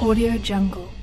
Audio Jungle.